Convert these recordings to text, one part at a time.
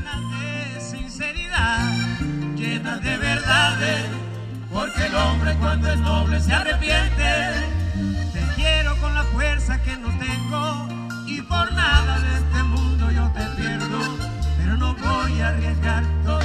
llenas de sinceridad, llenas de verdades, porque el hombre cuando es noble se arrepiente. Te quiero con la fuerza que no tengo y por nada de este mundo yo te pierdo, pero no voy a arriesgar todo.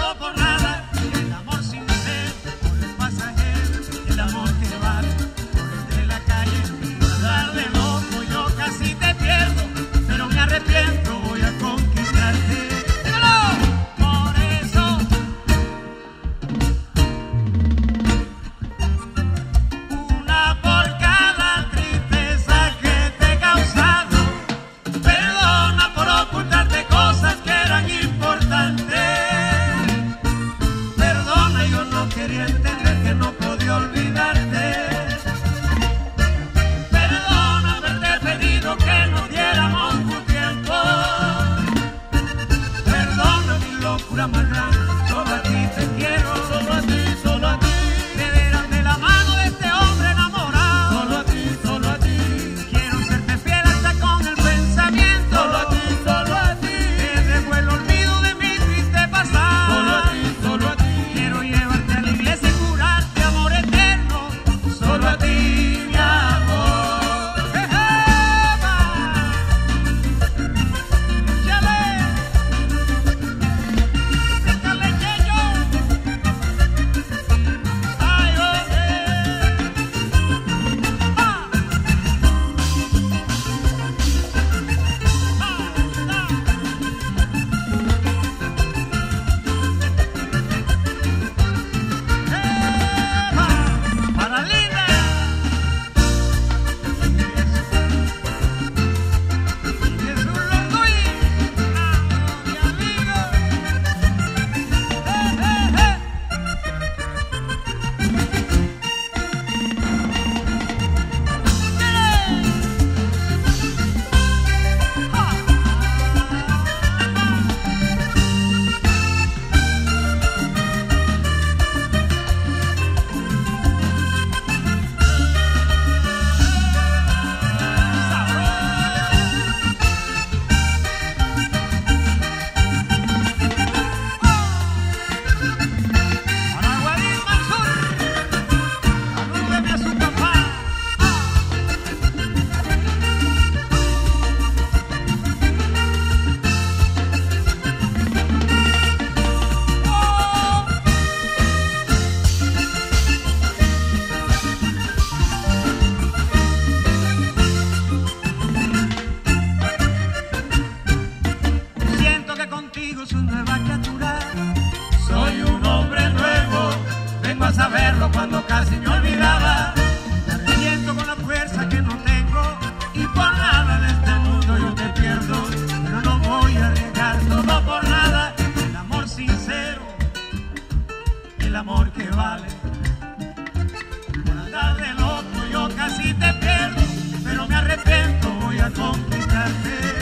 al saberlo cuando casi me olvidaba. Te reviento con la fuerza que no tengo y por nada de este mundo yo te pierdo. Pero no voy a arriesgar todo por nada. El amor sincero, el amor que vale. Por andar de loco yo casi te pierdo, pero me arrepiento, voy a conquistarte.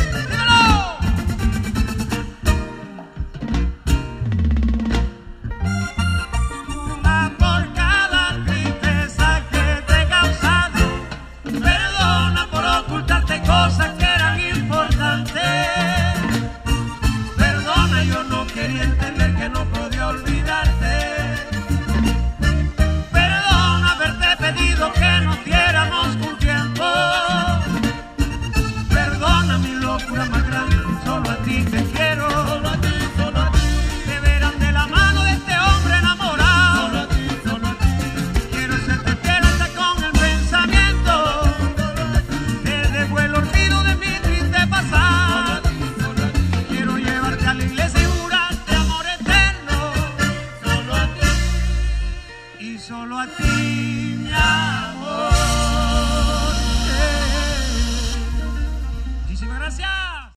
y solo a ti me